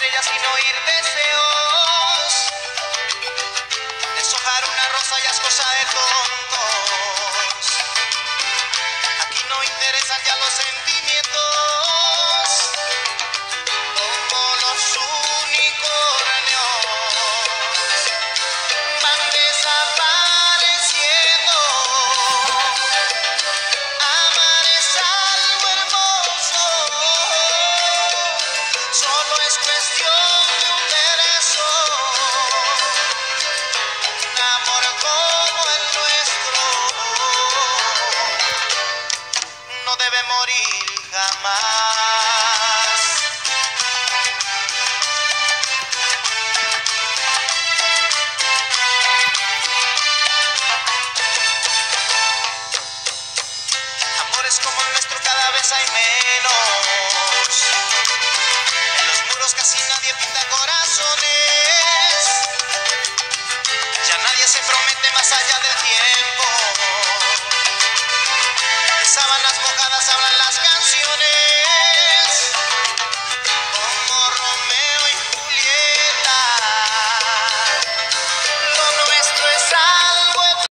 día sin oír deseos. Deshojar una rosa ya es cosa de tontos. Aquí no interesan ya los sentimientos. Como el nuestro cada vez hay menos. más allá del tiempo. En sábanas mojadas hablan las canciones.